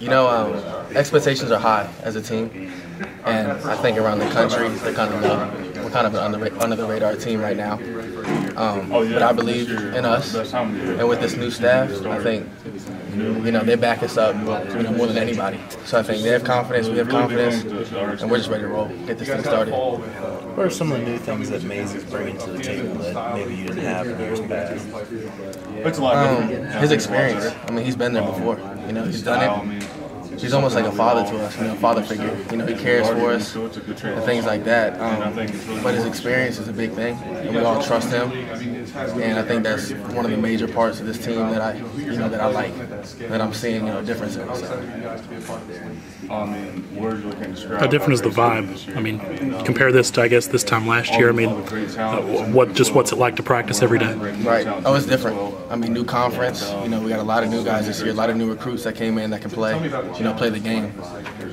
You know, um, expectations are high as a team, and I think around the country they're kind of low. We're kind of an under, under the radar team right now. Um, but I believe in us, and with this new staff, I think you know they back us up, you know, more than anybody. So I think they have confidence, we have confidence, and we're just ready to roll, get this thing started. What are some of the new things that Mazey's bringing to the table that maybe you didn't have in years past? Um, his experience. I mean, he's been there before. You know, he's done it. He's almost like a father to us, you know, father figure. You know, he cares for us and things like that. Um, but his experience is a big thing, and we all trust him. And I think that's one of the major parts of this team that I, you know, that I like, that I'm seeing, you know, a difference in. So. How different is the vibe? I mean, compare this to I guess this time last year. I mean, uh, what just what's it like to practice every day? Right. Oh, it's different. I mean, new conference. You know, we got a lot of new guys this year, a lot of new recruits that came in that can play. You know, play the game.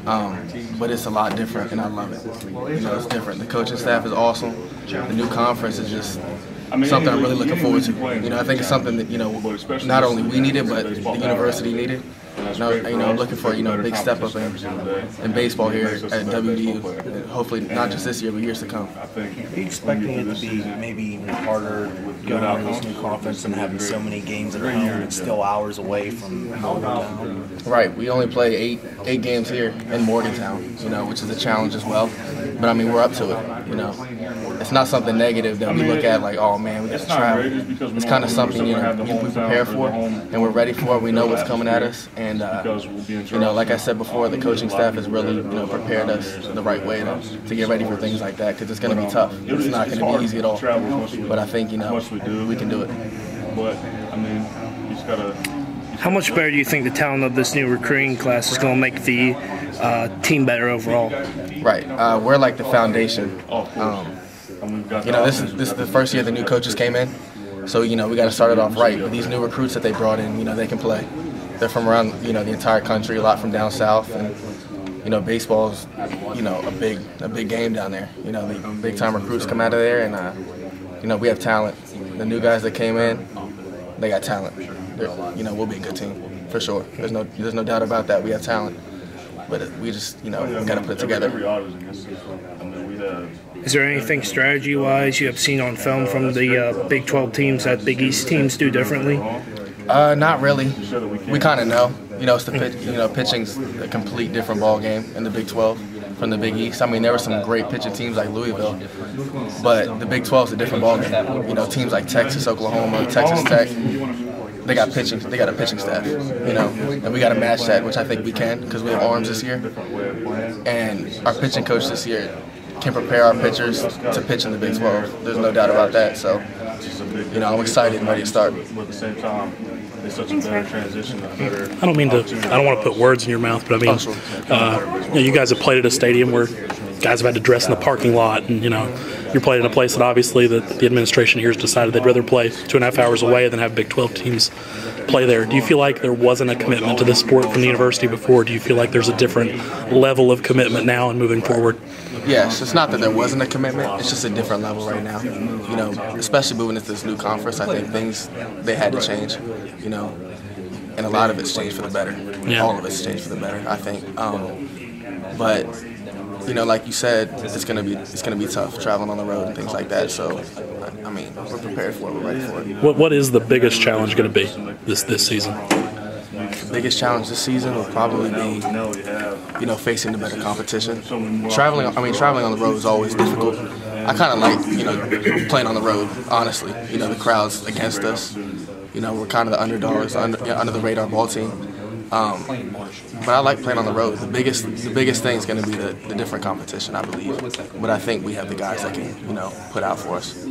Um, but it's a lot different, and I love it. You know, it's different. The coaching staff is awesome. The new conference is just something I'm really looking forward to. You know, I think it's something that you know not only we needed, but the university needed. And I, you know, I'm looking for you know a big step up in, in baseball here at WVU. Hopefully, not just this year, but years to come. Are you expecting it to be maybe even harder with going into this new conference and having so many games at home and still hours away from Morgantown? Right. We only play eight eight games here in Morgantown. You know, which is a challenge as well. But I mean, we're up to it. You know, it's not something negative that we look at like, oh man, we got to travel. It's kind of something you know we prepare for and we're ready for it. We know what's coming at us, and uh, you know, like I said before, the coaching staff has really you know prepared us the right way to, to get ready for things like that because it's going to be tough. It's not going to be easy at all. But I think you know we can do it. But I mean, you just gotta. How much better do you think the talent of this new recruiting class is going to make the uh, team better overall? Right. Uh, we're like the foundation. Um, you know, this is this is the first year the new coaches came in, so you know we got to start it off right. But these new recruits that they brought in, you know, they can play. They're from around you know the entire country, a lot from down south, and you know baseball's you know a big a big game down there. You know, the big time recruits come out of there, and uh, you know we have talent. The new guys that came in, they got talent. You know, we'll be a good team for sure. There's no there's no doubt about that. We have talent, but we just you know got to put it together. Is there anything strategy-wise you have seen on film from the uh, Big 12 teams that Big East teams do differently? Uh, not really. We kind of know. You know, it's the pitch, you know pitching's a complete different ball game in the Big 12 from the Big East. I mean, there were some great pitching teams like Louisville, but the Big 12 is a different ball game. You know, teams like Texas, Oklahoma, Texas Tech, they got pitching. They got a pitching staff. You know, and we got to match that, which I think we can because we have arms this year, and our pitching coach this year can prepare our pitchers to pitch in the Big 12. There's no doubt about that. So, you know, I'm excited and ready to start. But at the same time, it's such a better transition, a better. I don't mean to. I don't want to put words in your mouth, but I mean, uh, you, know, you guys have played at a stadium where guys have had to dress in the parking lot, and you know, you're playing in a place that obviously the, the administration here has decided they'd rather play two and a half hours away than have Big 12 teams play there. Do you feel like there wasn't a commitment to this sport from the university before? Do you feel like there's a different level of commitment now and moving forward? Yes, it's not that there wasn't a commitment. It's just a different level right now. You know, especially moving into this new conference, I think things they had to change. You know, and a lot of it's changed for the better. Yeah. All of it's changed for the better, I think. Um, but you know, like you said, it's gonna be it's gonna be tough traveling on the road and things like that. So, I mean, we're prepared for it. We're ready for it. What What is the biggest challenge going to be this this season? The biggest challenge this season will probably be, you know, facing the better competition. Traveling, I mean, traveling on the road is always difficult. I kind of like, you know, playing on the road. Honestly, you know, the crowds against us. You know, we're kind of the underdogs, under, under the radar ball team. Um, but I like playing on the road. The biggest, the biggest thing is going to be the, the different competition, I believe. But I think we have the guys that can, you know, put out for us.